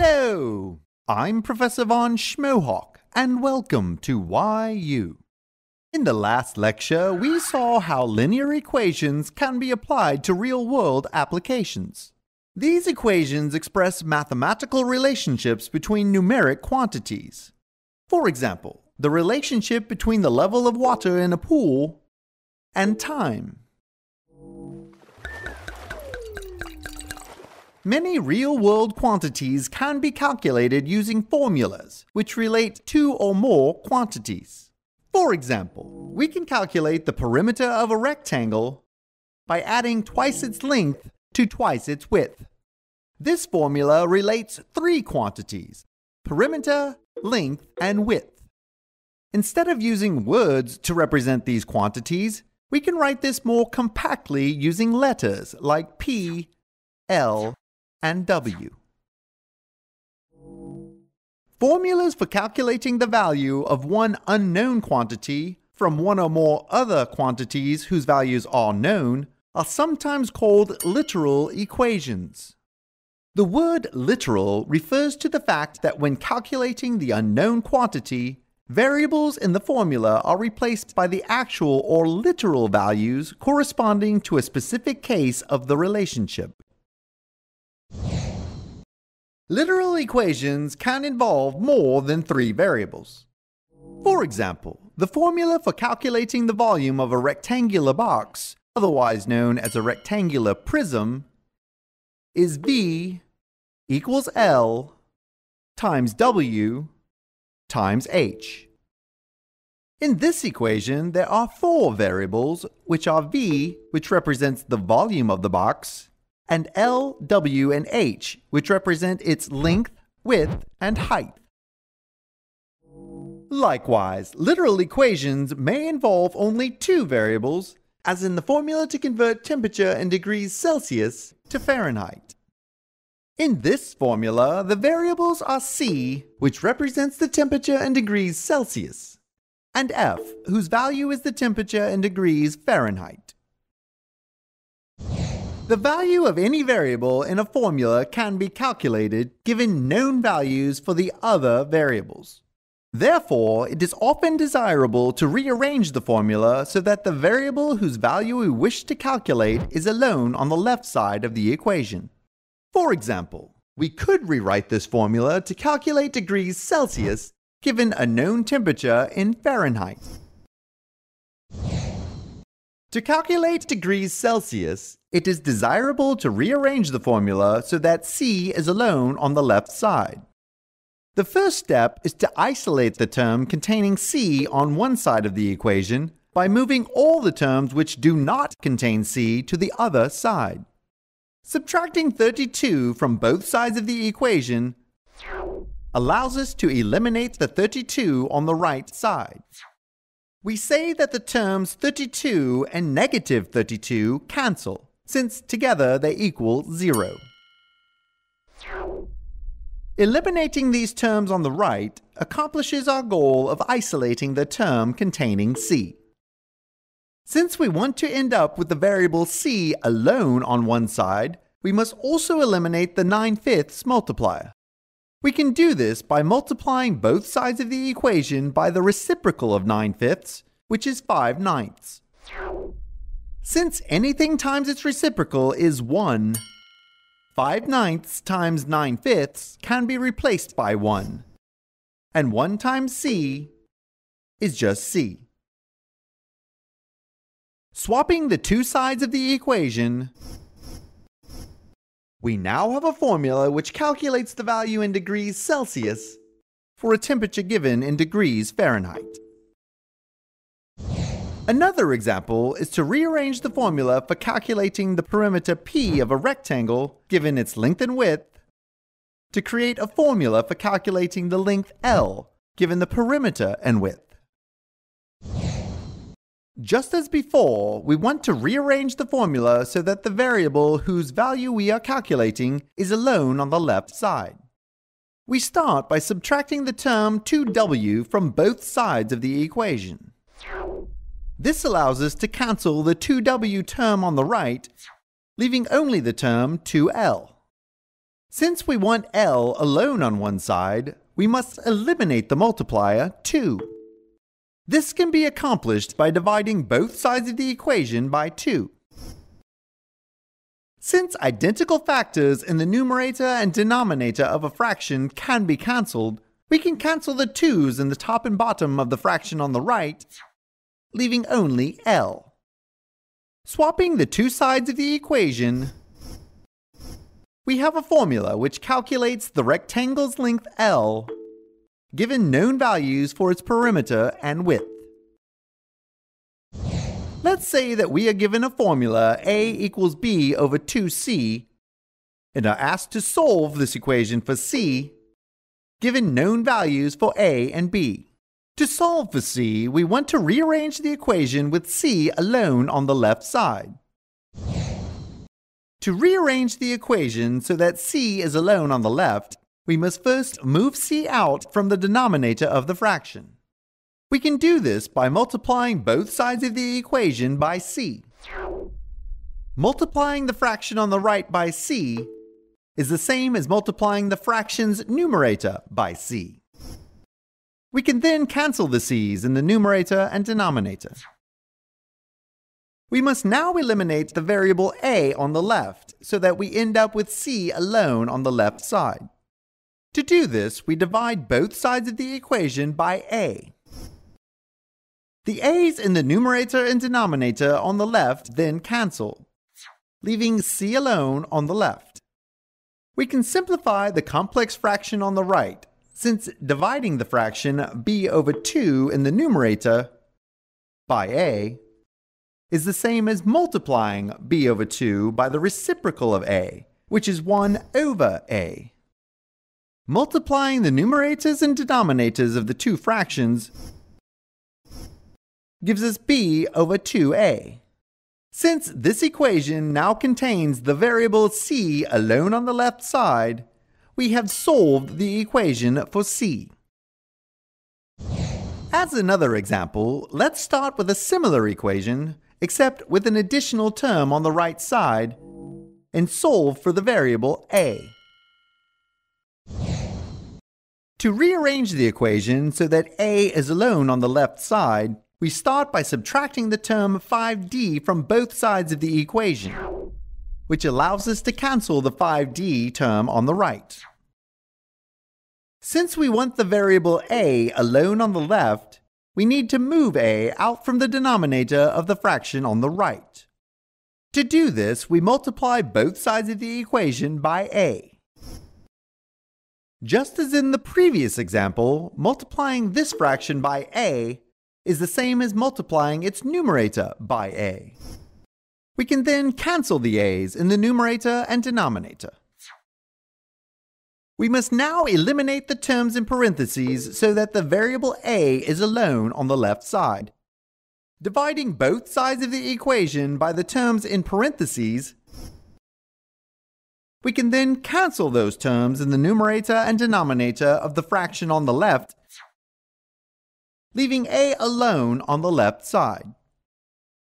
Hello! I'm Professor Von Schmohawk, and welcome to You. In the last lecture, we saw how linear equations can be applied to real-world applications. These equations express mathematical relationships between numeric quantities. For example, the relationship between the level of water in a pool and time. Many real-world quantities can be calculated using formulas which relate two or more quantities. For example, we can calculate the perimeter of a rectangle by adding twice its length to twice its width. This formula relates three quantities, perimeter, length, and width. Instead of using words to represent these quantities, we can write this more compactly using letters like P, L, and W. Formulas for calculating the value of one unknown quantity from one or more other quantities whose values are known are sometimes called literal equations. The word literal refers to the fact that when calculating the unknown quantity, variables in the formula are replaced by the actual or literal values corresponding to a specific case of the relationship. Literal equations can involve more than three variables. For example, the formula for calculating the volume of a rectangular box, otherwise known as a rectangular prism, is V equals L times W times H. In this equation, there are four variables, which are V, which represents the volume of the box, and L, W, and H, which represent its length, width, and height. Likewise, literal equations may involve only two variables, as in the formula to convert temperature in degrees Celsius to Fahrenheit. In this formula, the variables are C, which represents the temperature in degrees Celsius, and F, whose value is the temperature in degrees Fahrenheit. The value of any variable in a formula can be calculated given known values for the other variables. Therefore, it is often desirable to rearrange the formula so that the variable whose value we wish to calculate is alone on the left side of the equation. For example, we could rewrite this formula to calculate degrees Celsius given a known temperature in Fahrenheit. To calculate degrees Celsius, it is desirable to rearrange the formula so that C is alone on the left side. The first step is to isolate the term containing C on one side of the equation by moving all the terms which do not contain C to the other side. Subtracting 32 from both sides of the equation allows us to eliminate the 32 on the right side. We say that the terms 32 and negative 32 cancel, since together they equal 0. Eliminating these terms on the right accomplishes our goal of isolating the term containing c. Since we want to end up with the variable c alone on one side, we must also eliminate the 9 fifths multiplier. We can do this by multiplying both sides of the equation by the reciprocal of 9 fifths, which is 5 ninths. Since anything times its reciprocal is 1, 5 ninths times 9 fifths can be replaced by 1, and 1 times c is just c. Swapping the two sides of the equation, we now have a formula which calculates the value in degrees Celsius for a temperature given in degrees Fahrenheit. Another example is to rearrange the formula for calculating the perimeter P of a rectangle given its length and width to create a formula for calculating the length L given the perimeter and width. Just as before, we want to rearrange the formula so that the variable whose value we are calculating is alone on the left side. We start by subtracting the term 2w from both sides of the equation. This allows us to cancel the 2w term on the right, leaving only the term 2l. Since we want L alone on one side, we must eliminate the multiplier 2. This can be accomplished by dividing both sides of the equation by 2. Since identical factors in the numerator and denominator of a fraction can be cancelled, we can cancel the 2's in the top and bottom of the fraction on the right, leaving only L. Swapping the two sides of the equation, we have a formula which calculates the rectangle's length L, given known values for its perimeter and width. Let's say that we are given a formula A equals B over 2C and are asked to solve this equation for C given known values for A and B. To solve for C, we want to rearrange the equation with C alone on the left side. To rearrange the equation so that C is alone on the left, we must first move C out from the denominator of the fraction. We can do this by multiplying both sides of the equation by C. Multiplying the fraction on the right by C is the same as multiplying the fraction's numerator by C. We can then cancel the c's in the numerator and denominator. We must now eliminate the variable a on the left so that we end up with c alone on the left side. To do this, we divide both sides of the equation by a. The a's in the numerator and denominator on the left then cancel, leaving c alone on the left. We can simplify the complex fraction on the right, since dividing the fraction b over 2 in the numerator by a is the same as multiplying b over 2 by the reciprocal of a, which is 1 over a. Multiplying the numerators and denominators of the two fractions gives us b over 2a. Since this equation now contains the variable c alone on the left side, we have solved the equation for c. As another example, let's start with a similar equation, except with an additional term on the right side, and solve for the variable a. To rearrange the equation so that a is alone on the left side, we start by subtracting the term 5d from both sides of the equation, which allows us to cancel the 5d term on the right. Since we want the variable a alone on the left, we need to move a out from the denominator of the fraction on the right. To do this, we multiply both sides of the equation by a. Just as in the previous example, multiplying this fraction by a is the same as multiplying its numerator by a. We can then cancel the a's in the numerator and denominator. We must now eliminate the terms in parentheses so that the variable a is alone on the left side. Dividing both sides of the equation by the terms in parentheses, we can then cancel those terms in the numerator and denominator of the fraction on the left leaving a alone on the left side.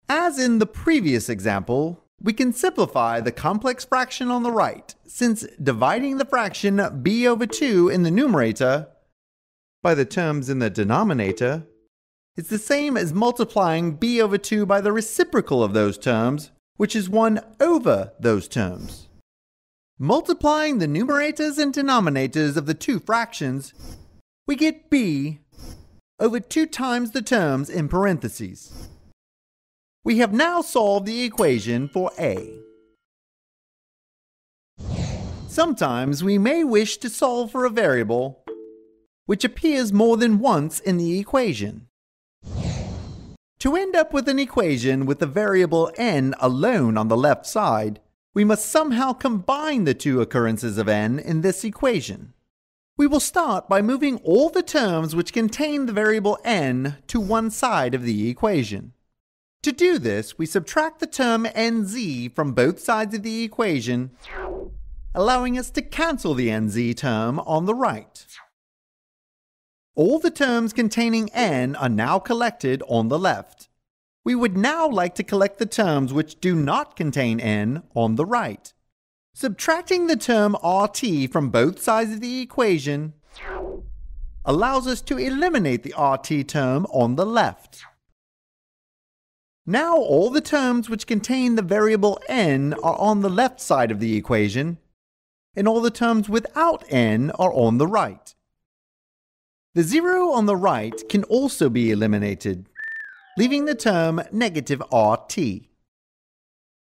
As in the previous example, we can simplify the complex fraction on the right, since dividing the fraction b over 2 in the numerator by the terms in the denominator is the same as multiplying b over 2 by the reciprocal of those terms, which is 1 over those terms. Multiplying the numerators and denominators of the two fractions, we get b over two times the terms in parentheses. We have now solved the equation for a. Sometimes we may wish to solve for a variable which appears more than once in the equation. To end up with an equation with the variable n alone on the left side, we must somehow combine the two occurrences of n in this equation. We will start by moving all the terms which contain the variable n to one side of the equation. To do this, we subtract the term nz from both sides of the equation, allowing us to cancel the nz term on the right. All the terms containing n are now collected on the left. We would now like to collect the terms which do not contain n on the right. Subtracting the term RT from both sides of the equation allows us to eliminate the RT term on the left. Now all the terms which contain the variable n are on the left side of the equation, and all the terms without n are on the right. The zero on the right can also be eliminated, leaving the term negative rt.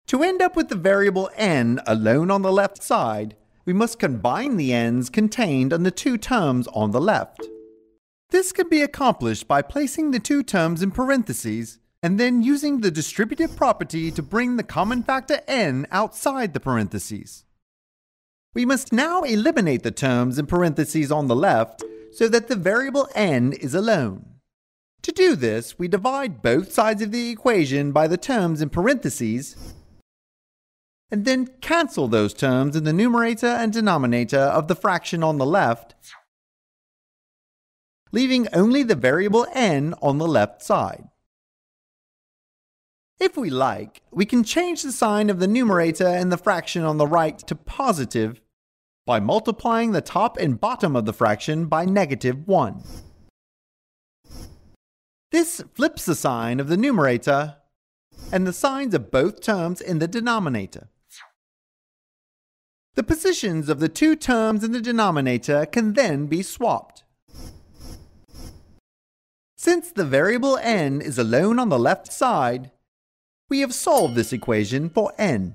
To end up with the variable n alone on the left side, we must combine the n's contained in the two terms on the left. This can be accomplished by placing the two terms in parentheses and then using the distributive property to bring the common factor n outside the parentheses. We must now eliminate the terms in parentheses on the left so that the variable n is alone. To do this, we divide both sides of the equation by the terms in parentheses and then cancel those terms in the numerator and denominator of the fraction on the left, leaving only the variable n on the left side. If we like, we can change the sign of the numerator and the fraction on the right to positive by multiplying the top and bottom of the fraction by negative 1. This flips the sign of the numerator and the signs of both terms in the denominator. The positions of the two terms in the denominator can then be swapped. Since the variable n is alone on the left side, we have solved this equation for n.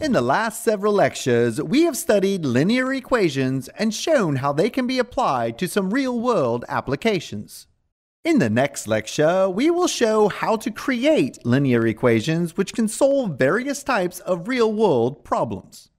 In the last several lectures, we have studied linear equations and shown how they can be applied to some real-world applications. In the next lecture, we will show how to create linear equations which can solve various types of real-world problems.